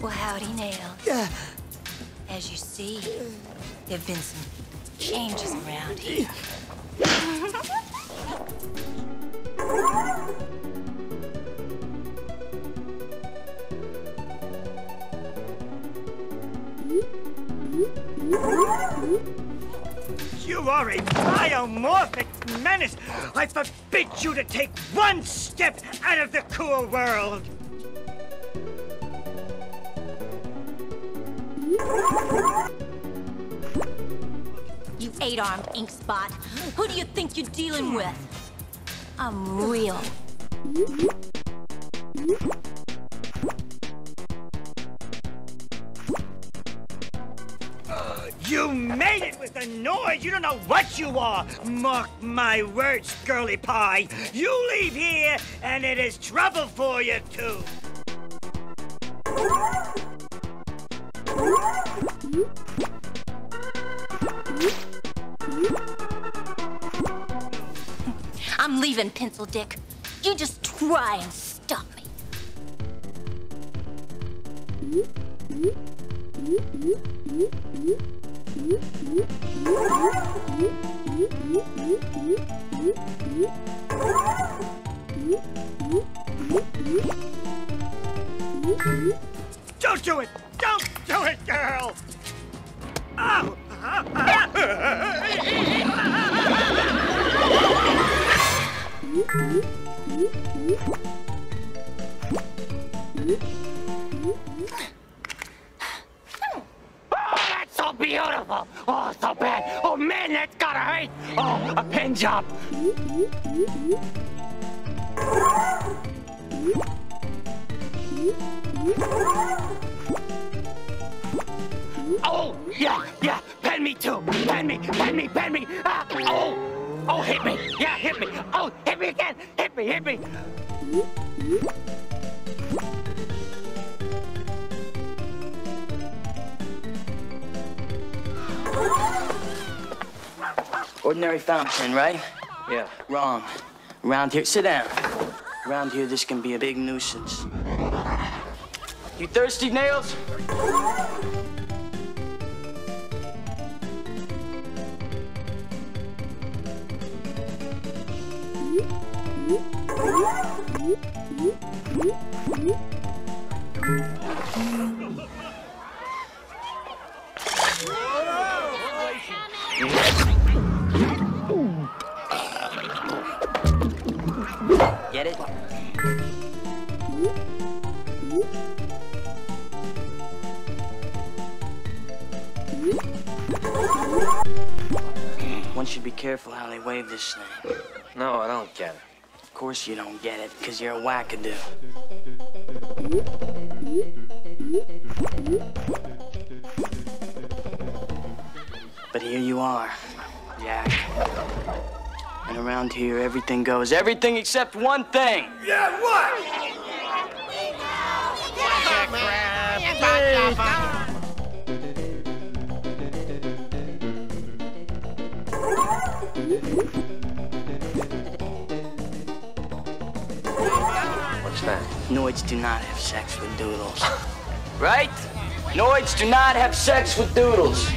Well, howdy, Nail. Yeah. As you see, there've been some changes around here. You are a biomorphic menace! I forbid you to take one step out of the cool world! Eight-armed ink spot. Who do you think you're dealing with? I'm real. You made it with the noid! You don't know what you are! Mark my words, girly pie! You leave here, and it is trouble for you, too! I'm leaving, Pencil Dick. You just try and stop me. Don't do it! Don't do it, girl! Beautiful! Oh, so bad! Oh, man, that's gotta hurt! Oh, a pin job! Oh, yeah, yeah, pen me too! Pen me, pen me, pen me! Ah, oh! Oh, hit me! Yeah, hit me! Oh, hit me again! Hit me, hit me! Ordinary fountain pen, right? Yeah. Wrong. Around here, sit down. Around here, this can be a big nuisance. You thirsty, Nails? Get it? One should be careful how they wave this thing. No, I don't get it. Of course you don't get it, because you're a wackadoo. But here you are, Jack. And around here, everything goes. Everything except one thing. Yeah, what? What's that? Noids do not have sex with doodles. right? Noids do not have sex with doodles.